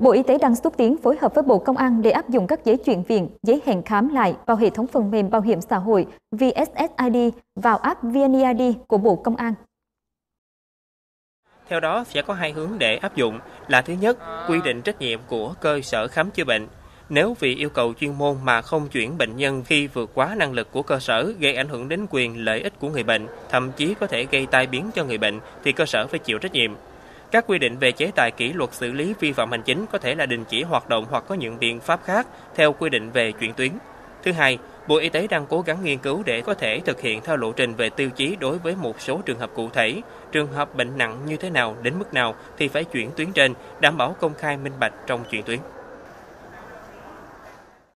Bộ Y tế đang xúc tiến phối hợp với Bộ Công an để áp dụng các giấy chuyển viện, giấy hẹn khám lại vào hệ thống phần mềm bảo hiểm xã hội VSSID vào app VNeID của Bộ Công an. Theo đó, sẽ có hai hướng để áp dụng là thứ nhất, quy định trách nhiệm của cơ sở khám chữa bệnh. Nếu vì yêu cầu chuyên môn mà không chuyển bệnh nhân khi vượt quá năng lực của cơ sở gây ảnh hưởng đến quyền lợi ích của người bệnh, thậm chí có thể gây tai biến cho người bệnh thì cơ sở phải chịu trách nhiệm. Các quy định về chế tài kỷ luật xử lý vi phạm hành chính có thể là đình chỉ hoạt động hoặc có những biện pháp khác theo quy định về chuyển tuyến. Thứ hai, Bộ Y tế đang cố gắng nghiên cứu để có thể thực hiện theo lộ trình về tiêu chí đối với một số trường hợp cụ thể. Trường hợp bệnh nặng như thế nào đến mức nào thì phải chuyển tuyến trên, đảm bảo công khai minh bạch trong chuyển tuyến.